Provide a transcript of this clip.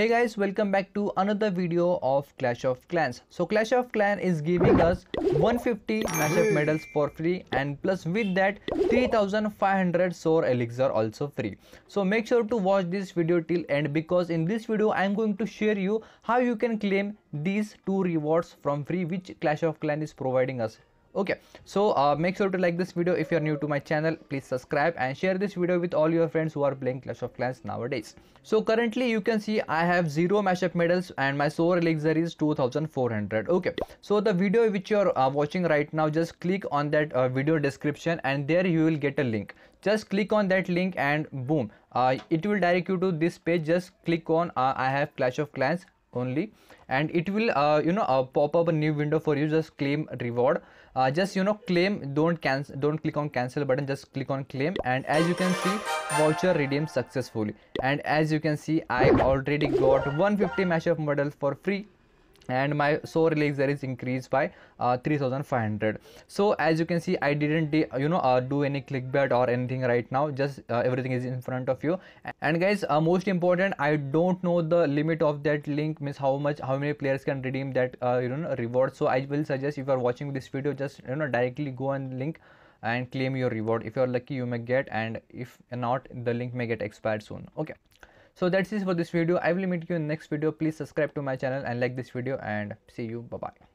Hey guys, welcome back to another video of Clash of Clans. So Clash of Clan is giving us 150 mashup medals for free and plus with that 3500 soar elixir also free. So make sure to watch this video till end because in this video I am going to share you how you can claim these two rewards from free which Clash of Clan is providing us okay so uh, make sure to like this video if you're new to my channel please subscribe and share this video with all your friends who are playing clash of clans nowadays. So currently you can see i have zero mashup medals and my soar elixir is 2400 okay so the video which you're uh, watching right now just click on that uh, video description and there you will get a link. Just click on that link and boom uh, it will direct you to this page. Just click on uh, i have clash of clans only. And it will uh, you know uh, pop up a new window for you. Just claim reward. Uh, just you know claim. Don't cancel don't click on cancel button. Just click on claim. And as you can see voucher redeemed successfully. And as you can see i already got 150 mashup medals for free and my soar elixir is increased by uh, 3500 so as you can see i didn't you know uh, do any clickbait or anything right now. Just uh, everything is in front of you. And guys uh, most important i don't know the limit of that link means how much how many players can redeem that uh, you know reward. So i will suggest if you are watching this video just you know directly go on link and claim your reward. If you're lucky you may get. And if not the link may get expired soon. Okay so that's it for this video. I will meet you in the next video. Please subscribe to my channel and like this video and see you. Bye bye